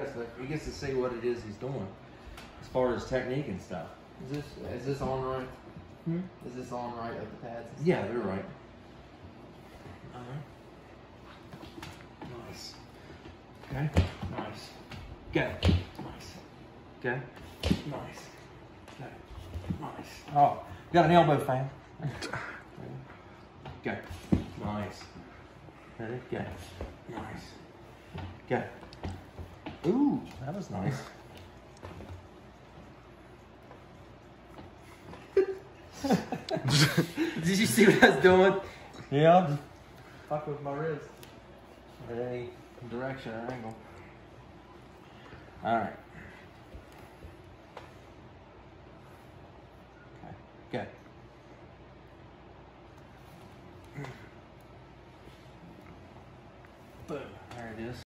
guess, but he gets to see what it is he's doing as far as technique and stuff. Is this is this on right? Hmm? Is this on right of the pads? and Yeah, they're right. Uh-huh. Nice. Okay. Nice. Go. Nice. Okay. Nice. Okay. Nice. Oh, got an elbow fan. Go. Nice. Ready? Go. Nice. Go. Ooh, that was nice. Did you see what I was doing? Yeah. I'll just Fuck with my wrist. At any direction or angle. All right. Okay. Good. Boom. There it is.